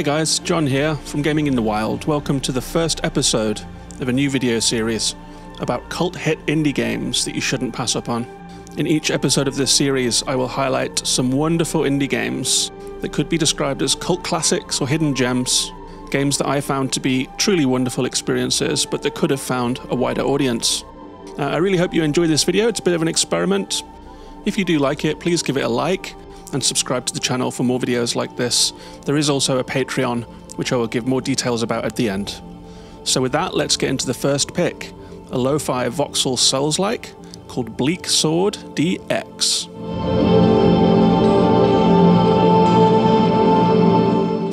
Hey guys, John here from Gaming in the Wild. Welcome to the first episode of a new video series about cult hit indie games that you shouldn't pass up on. In each episode of this series, I will highlight some wonderful indie games that could be described as cult classics or hidden gems, games that I found to be truly wonderful experiences, but that could have found a wider audience. Uh, I really hope you enjoy this video, it's a bit of an experiment. If you do like it, please give it a like and subscribe to the channel for more videos like this. There is also a Patreon, which I will give more details about at the end. So with that, let's get into the first pick, a lo-fi voxel Souls-like called Bleak Sword DX.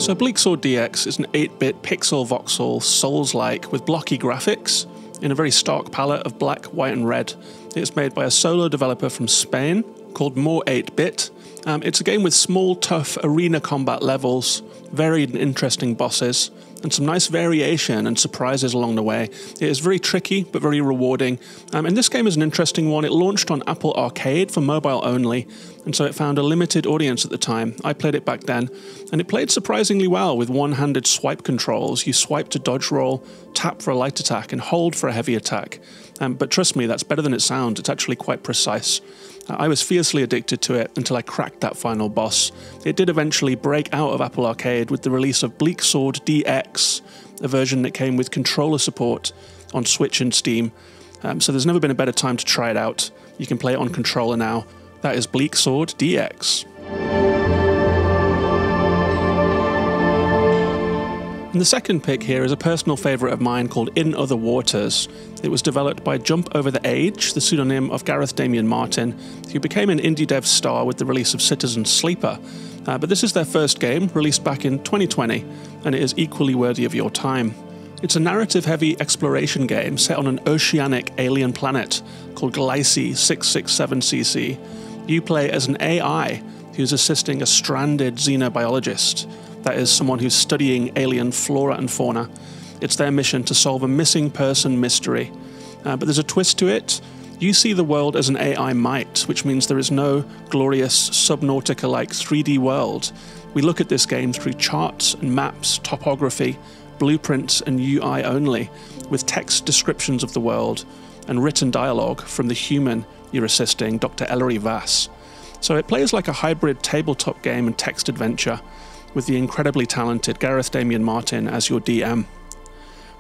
So Bleak Sword DX is an 8-bit pixel voxel Souls-like with blocky graphics in a very stark palette of black, white and red. It's made by a solo developer from Spain called more8bit um, it's a game with small, tough arena combat levels, varied and interesting bosses, and some nice variation and surprises along the way. It is very tricky but very rewarding. Um, and this game is an interesting one. It launched on Apple Arcade for mobile only, and so it found a limited audience at the time. I played it back then, and it played surprisingly well with one handed swipe controls. You swipe to dodge roll, tap for a light attack, and hold for a heavy attack. Um, but trust me, that's better than it sounds. It's actually quite precise. I was fiercely addicted to it until I cracked that final boss. It did eventually break out of Apple Arcade with the release of Bleak Sword DX, a version that came with controller support on Switch and Steam. Um, so there's never been a better time to try it out. You can play it on controller now. That is Bleak Sword DX. And the second pick here is a personal favourite of mine called In Other Waters. It was developed by Jump Over the Age, the pseudonym of Gareth Damian Martin, who became an indie dev star with the release of Citizen Sleeper. Uh, but this is their first game, released back in 2020, and it is equally worthy of your time. It's a narrative heavy exploration game set on an oceanic alien planet called Gliese 667Cc. You play as an AI who's assisting a stranded xenobiologist that is, someone who's studying alien flora and fauna. It's their mission to solve a missing person mystery. Uh, but there's a twist to it. You see the world as an AI might, which means there is no glorious Subnautica like 3D world. We look at this game through charts and maps, topography, blueprints, and UI only, with text descriptions of the world and written dialogue from the human you're assisting, Dr. Ellery Vas. So it plays like a hybrid tabletop game and text adventure with the incredibly talented Gareth Damian Martin as your DM.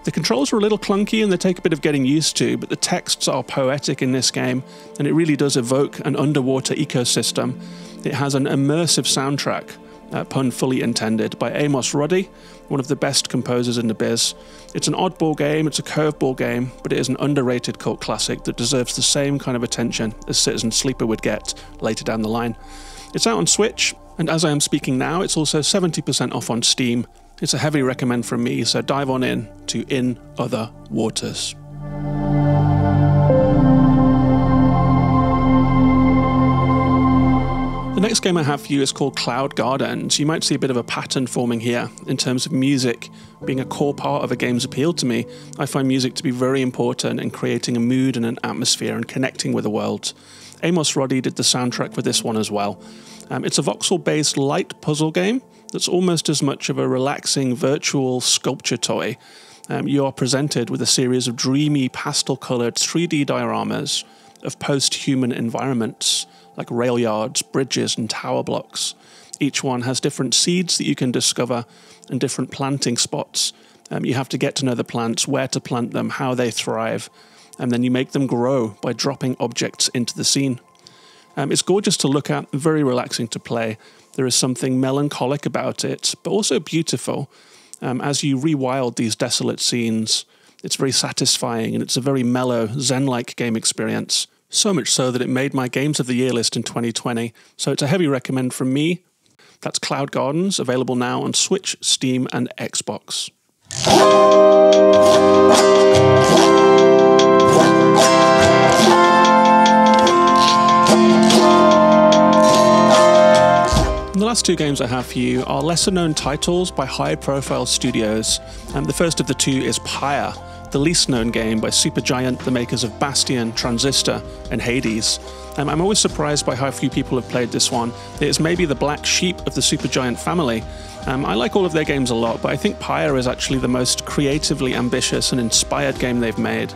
The controls are a little clunky and they take a bit of getting used to, but the texts are poetic in this game, and it really does evoke an underwater ecosystem. It has an immersive soundtrack, uh, pun fully intended, by Amos Roddy, one of the best composers in the biz. It's an oddball game, it's a curveball game, but it is an underrated cult classic that deserves the same kind of attention as Citizen Sleeper would get later down the line. It's out on Switch, and as I am speaking now, it's also 70% off on Steam. It's a heavy recommend from me, so dive on in to In Other Waters. The next game I have for you is called Cloud Gardens. You might see a bit of a pattern forming here in terms of music being a core part of a game's appeal to me. I find music to be very important in creating a mood and an atmosphere and connecting with the world. Amos Roddy did the soundtrack for this one as well. Um, it's a voxel based light puzzle game that's almost as much of a relaxing virtual sculpture toy. Um, you are presented with a series of dreamy pastel coloured 3D dioramas of post human environments like rail yards, bridges, and tower blocks. Each one has different seeds that you can discover and different planting spots. Um, you have to get to know the plants, where to plant them, how they thrive, and then you make them grow by dropping objects into the scene. Um, it's gorgeous to look at, very relaxing to play. There is something melancholic about it, but also beautiful. Um, as you rewild these desolate scenes, it's very satisfying and it's a very mellow, zen like game experience. So much so that it made my Games of the Year list in 2020. So it's a heavy recommend from me. That's Cloud Gardens, available now on Switch, Steam, and Xbox. Last two games I have for you are lesser known titles by high profile studios. And the first of the two is Pyre. the least known game by Supergiant, the makers of Bastion, Transistor, and Hades. Um, I'm always surprised by how few people have played this one. It's maybe the black sheep of the Supergiant family. Um, I like all of their games a lot, but I think Pyre is actually the most creatively ambitious and inspired game they've made.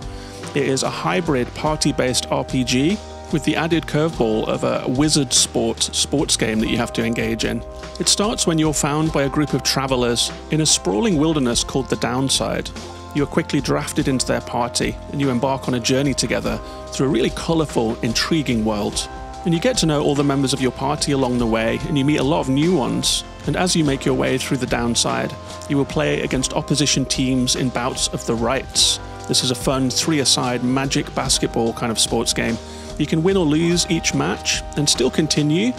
It is a hybrid party based RPG with the added curveball of a wizard sports sports game that you have to engage in. It starts when you're found by a group of travelers in a sprawling wilderness called the Downside. You are quickly drafted into their party and you embark on a journey together through a really colourful, intriguing world. And you get to know all the members of your party along the way, and you meet a lot of new ones. And as you make your way through the downside, you will play against opposition teams in bouts of the Rites. This is a fun three a side magic basketball kind of sports game you can win or lose each match and still continue,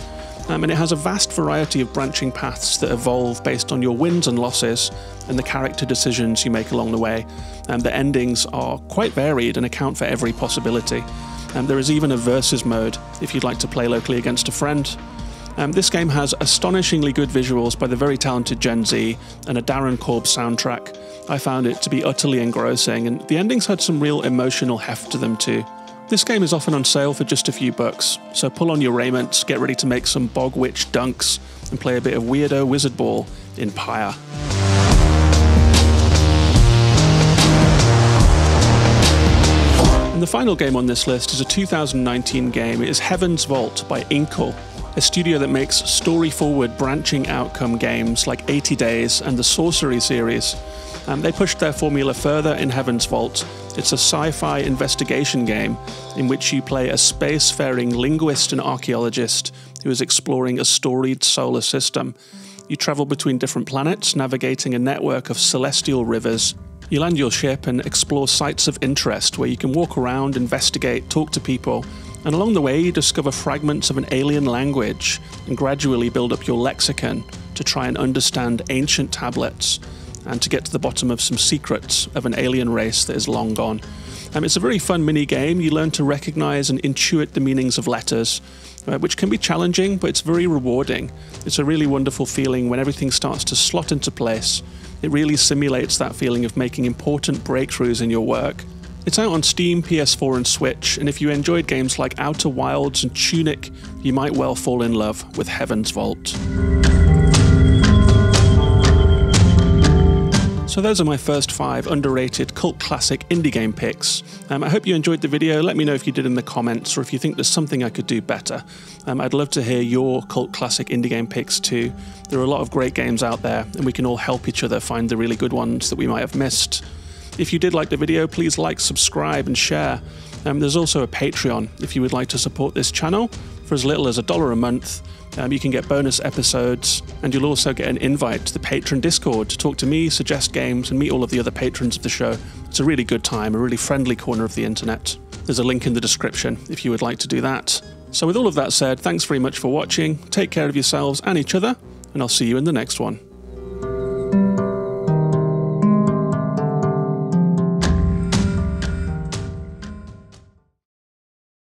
um, and it has a vast variety of branching paths that evolve based on your wins and losses and the character decisions you make along the way. Um, the endings are quite varied and account for every possibility. Um, there is even a versus mode if you'd like to play locally against a friend. Um, this game has astonishingly good visuals by the very talented Jen Zee and a Darren Korb soundtrack. I found it to be utterly engrossing, and the endings had some real emotional heft to them too. This game is often on sale for just a few bucks, so pull on your raiment, get ready to make some bog witch dunks, and play a bit of weirdo wizard ball in Pyre. And the final game on this list is a 2019 game. It is Heaven's Vault by Inkle, a studio that makes story forward branching outcome games like 80 Days and the Sorcery series. Um, they pushed their formula further in Heaven's Vault. It's a sci fi investigation game in which you play a spacefaring linguist and archaeologist who is exploring a storied solar system. You travel between different planets, navigating a network of celestial rivers. You land your ship and explore sites of interest where you can walk around, investigate, talk to people, and along the way you discover fragments of an alien language and gradually build up your lexicon to try and understand ancient tablets and to get to the bottom of some secrets of an alien race that is long gone. Um, it's a very fun mini game. You learn to recognize and intuit the meanings of letters, uh, which can be challenging, but it's very rewarding. It's a really wonderful feeling when everything starts to slot into place. It really simulates that feeling of making important breakthroughs in your work. It's out on Steam, PS4, and Switch, and if you enjoyed games like Outer Wilds and Tunic, you might well fall in love with Heaven's Vault. So those are my first five underrated cult classic indie game picks. Um, I hope you enjoyed the video. Let me know if you did in the comments or if you think there's something I could do better. Um, I'd love to hear your cult classic indie game picks too. There are a lot of great games out there and we can all help each other find the really good ones that we might have missed. If you did like the video, please like, subscribe and share. Um, there's also a Patreon if you would like to support this channel for as little as a dollar a month. Um, you can get bonus episodes, and you'll also get an invite to the patron Discord to talk to me, suggest games, and meet all of the other patrons of the show. It's a really good time, a really friendly corner of the internet. There's a link in the description if you would like to do that. So, with all of that said, thanks very much for watching. Take care of yourselves and each other, and I'll see you in the next one.